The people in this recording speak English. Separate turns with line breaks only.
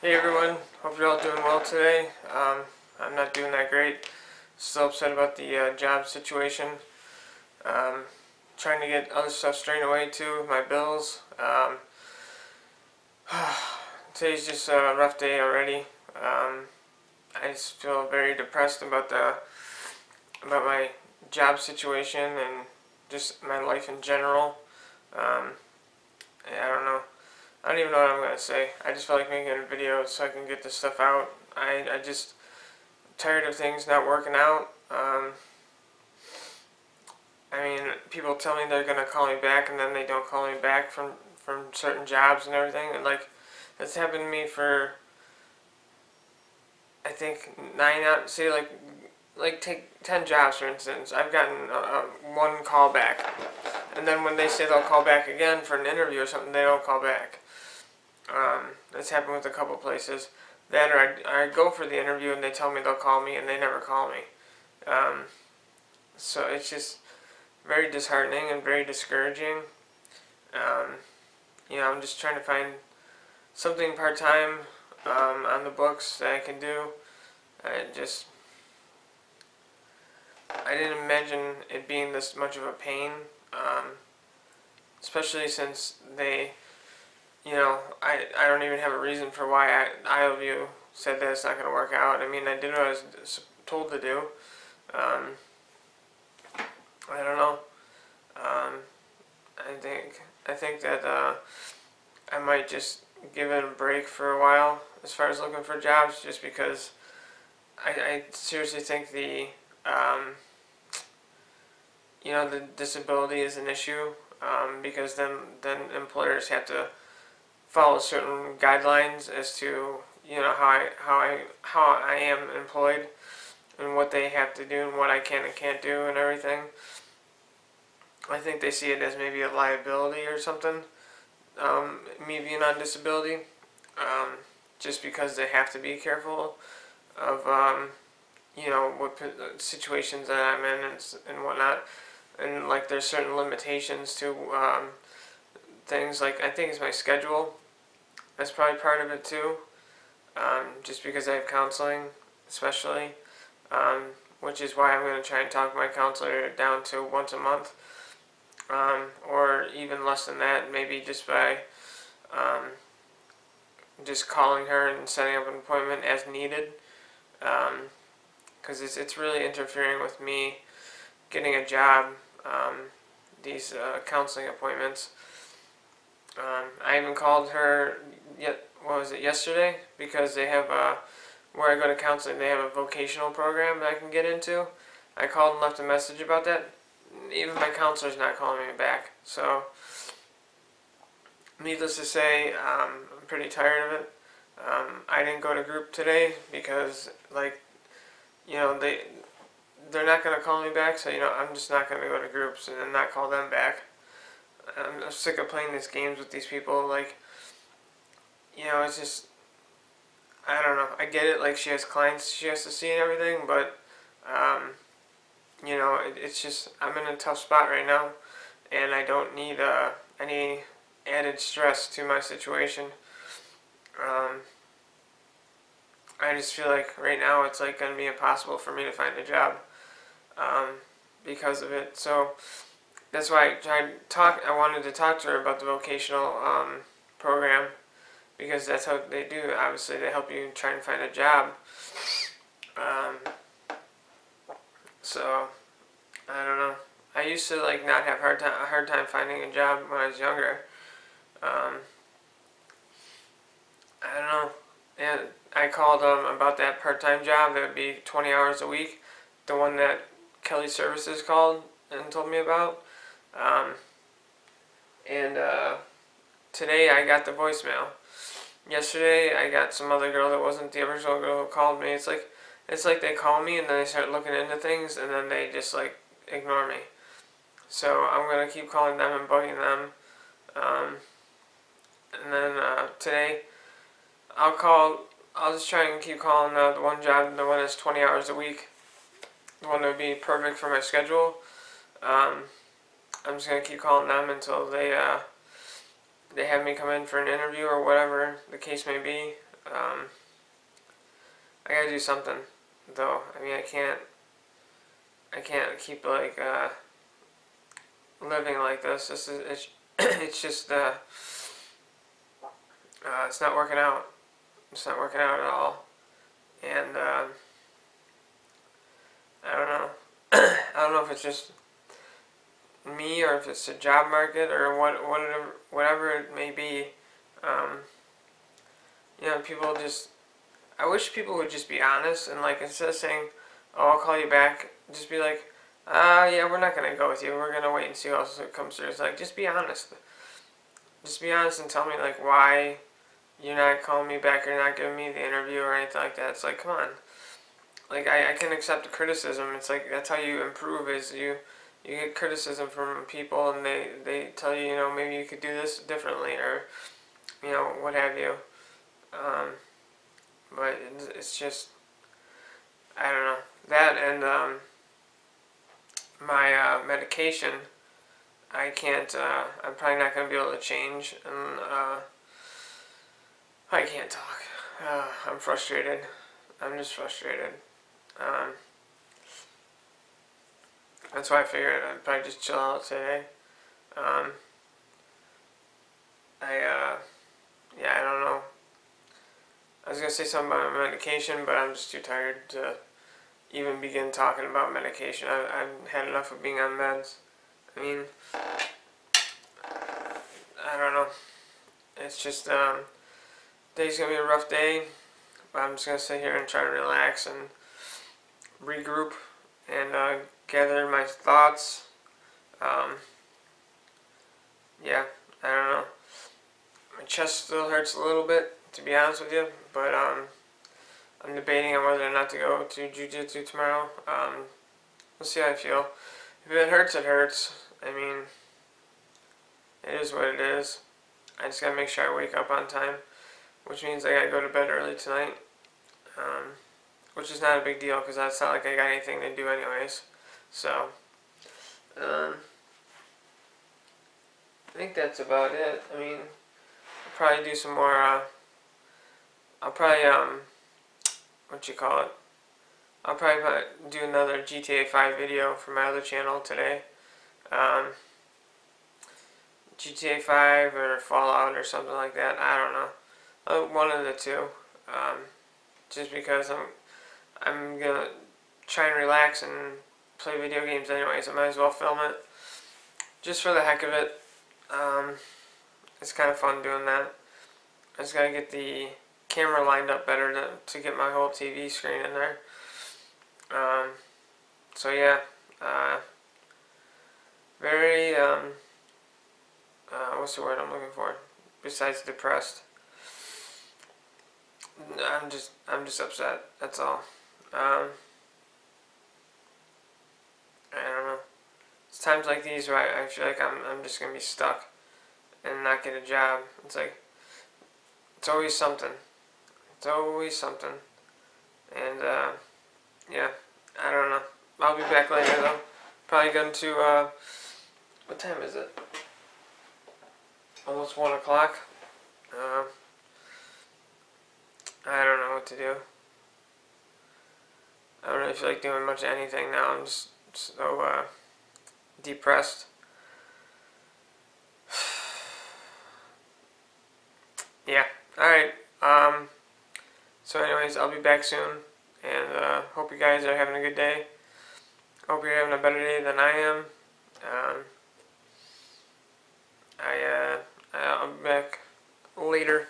Hey everyone, hope you're all doing well today. Um, I'm not doing that great. Still upset about the uh, job situation. Um, trying to get other stuff straightened away too my bills. Um, today's just a rough day already. Um, I just feel very depressed about the about my job situation and just my life in general. Um, I don't know. I don't even know what I'm gonna say. I just felt like making a video so I can get this stuff out. I I just tired of things not working out. Um, I mean, people tell me they're gonna call me back, and then they don't call me back from from certain jobs and everything. And like, that's happened to me for I think nine out. Say like like take ten jobs for instance. I've gotten uh, one call back, and then when they say they'll call back again for an interview or something, they don't call back. Um, that's happened with a couple places. Then I, I go for the interview and they tell me they'll call me and they never call me. Um, so it's just very disheartening and very discouraging. Um, you know, I'm just trying to find something part time um, on the books that I can do. I just I didn't imagine it being this much of a pain, um, especially since they you know, I, I don't even have a reason for why I, IOVU said that it's not going to work out. I mean, I did what I was told to do. Um, I don't know. Um, I think I think that uh, I might just give it a break for a while as far as looking for jobs, just because I, I seriously think the um, you know the disability is an issue um, because then then employers have to follow certain guidelines as to you know how I how I how I am employed and what they have to do and what I can and can't do and everything. I think they see it as maybe a liability or something. Um, me being on disability, um, just because they have to be careful of um, you know what situations that I'm in and, and whatnot, and like there's certain limitations to um, things like I think it's my schedule. That's probably part of it too. Um, just because I have counseling, especially, um, which is why I'm going to try and talk my counselor down to once a month, um, or even less than that. Maybe just by um, just calling her and setting up an appointment as needed, because um, it's it's really interfering with me getting a job. These uh, counseling appointments. Um, I even called her. Yet, what was it yesterday? Because they have a where I go to counseling. They have a vocational program that I can get into. I called and left a message about that. Even my counselor's not calling me back. So, needless to say, um, I'm pretty tired of it. Um, I didn't go to group today because, like, you know, they they're not gonna call me back. So you know, I'm just not gonna go to groups and then not call them back. I'm sick of playing these games with these people. Like, you know, it's just, I don't know. I get it. Like, she has clients she has to see and everything, but, um, you know, it, it's just, I'm in a tough spot right now, and I don't need uh, any added stress to my situation. Um, I just feel like right now it's like going to be impossible for me to find a job um, because of it. So, that's why I tried talk. I wanted to talk to her about the vocational um, program because that's how they do. Obviously, they help you try and find a job. Um, so I don't know. I used to like not have hard time a hard time finding a job when I was younger. Um, I don't know. And I called um, about that part-time job that would be 20 hours a week. The one that Kelly Services called and told me about. Um, and uh, today I got the voicemail. Yesterday I got some other girl that wasn't the original girl who called me. It's like it's like they call me and then they start looking into things and then they just like ignore me. So I'm gonna keep calling them and bugging them. Um, and then uh, today I'll call. I'll just try and keep calling uh, the one job, the one that's 20 hours a week, the one that would be perfect for my schedule. Um, I'm just gonna keep calling them until they uh, they have me come in for an interview or whatever the case may be. Um, I gotta do something, though. I mean, I can't. I can't keep like uh, living like this. This is it's, it's just uh, uh, it's not working out. It's not working out at all, and uh, I don't know. I don't know if it's just me or if it's the job market or what whatever whatever it may be. Um, you know, people just. I wish people would just be honest and like instead of saying, "Oh, I'll call you back," just be like, "Ah, uh, yeah, we're not gonna go with you. We're gonna wait and see how it comes through." It's like just be honest. Just be honest and tell me like why you're not calling me back or not giving me the interview or anything like that. It's like, come on. Like I, I can accept criticism. It's like that's how you improve is you you get criticism from people and they, they tell you, you know, maybe you could do this differently or you know, what have you. Um, but it's just, I don't know. That and um, my uh, medication, I can't, uh, I'm probably not going to be able to change. And uh, I can't talk. Uh, I'm frustrated. I'm just frustrated. Um, that's why I figured I'd probably just chill out today. Um, I, uh, yeah, I don't know. I was gonna say something about medication, but I'm just too tired to even begin talking about medication. I, I've had enough of being on meds. I mean, I don't know. It's just, um, today's gonna be a rough day, but I'm just gonna sit here and try to relax and regroup and uh, gather my thoughts. Um, yeah, I don't know. My chest still hurts a little bit, to be honest with you, but um, I'm debating on whether or not to go to jujitsu tomorrow. Um, we'll see how I feel. If it hurts, it hurts. I mean, it is what it is. I just gotta make sure I wake up on time, which means I gotta go to bed early tonight. Um, which is not a big deal because that's not like I got anything to do anyways. So, um, I think that's about it. I mean, I'll probably do some more, uh, I'll probably, um, what you call it, I'll probably do another GTA 5 video for my other channel today. Um, GTA 5 or Fallout or something like that, I don't know. Uh, one of the two. Um, just because I'm, I'm gonna try and relax and play video games anyways. I might as well film it just for the heck of it. Um, it's kind of fun doing that. I just gotta get the camera lined up better to, to get my whole TV screen in there. Um, so yeah, uh, very, um, uh, what's the word I'm looking for? Besides depressed. I'm just, I'm just upset, that's all. Um, I don't know. It's times like these where I, I feel like I'm, I'm just going to be stuck and not get a job. It's like, it's always something. It's always something. And, uh, yeah, I don't know. I'll be back later though. Probably going to, uh, what time is it? Almost 1 o'clock. Uh, I don't know what to do. I don't really feel like doing much of anything now. I'm just so uh, depressed. yeah. Alright. Um, so anyways, I'll be back soon. And uh, hope you guys are having a good day. Hope you're having a better day than I am. Um, I, uh, I'll be back later.